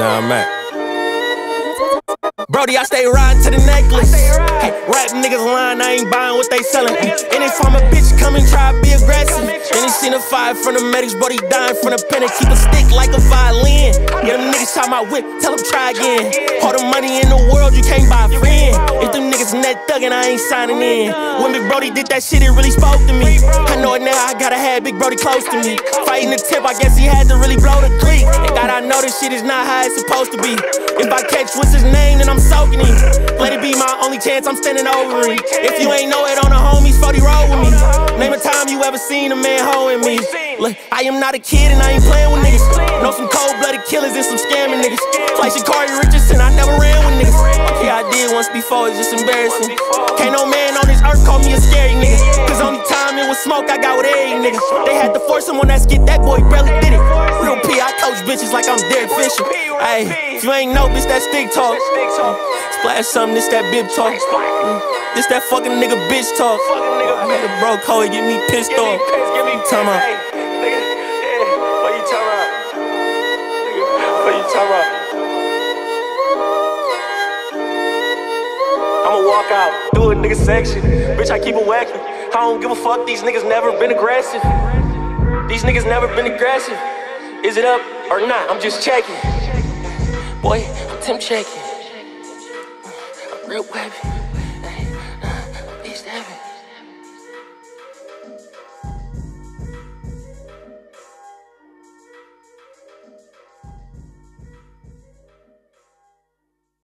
John Mackk. Brody, I stay riding to the necklace. Hey, rap niggas lying, I ain't buying what they selling. Mm. Anytime a bitch come and try to be aggressive. Then he seen a five from the medics, Brody dying from the pen and keep a stick like a violin. Yeah, them niggas shot my whip, tell them try again. All the money in the world, you can't buy a friend. If them niggas net thuggin', I ain't signing in. When Big Brody did that shit, it really spoke to me. I know it now, I gotta have Big Brody close to me. Fighting the tip, I guess he had to really blow the click. And God, I know this shit is not how it's supposed to be. If I catch what's his name, then I'm soaking him. Let it be my only chance, I'm standing over him. If you ain't know it on the homies, 40 roll with me. Name a time you ever seen a man hoeing me. Look, I am not a kid and I ain't playing with niggas. Know some cold blooded killers and some scamming niggas. Like Sha'Carri Richardson, I never ran with niggas. Yeah, I did once before, it's just embarrassing. Can't no man on this earth call me a scary nigga. Cause only time it was smoke, I got with every nigga. They had to force him someone that's get that boy barely did bitches like I'm Derek Fisher. Hey, if you ain't know, bitch, that stick talk. Splash something, this that bib talk. Mm, This that fucking nigga bitch talk. I had a broke hoe, get me pissed off. Time out. What you talking about? What you talking about? I'ma walk out, do a nigga section. Bitch, I keep it whacking. I don't give a fuck, these niggas never been aggressive. These niggas never been aggressive. Is it up or not? I'm just checking. Boy, I'm Tim checking. I'm real wavy.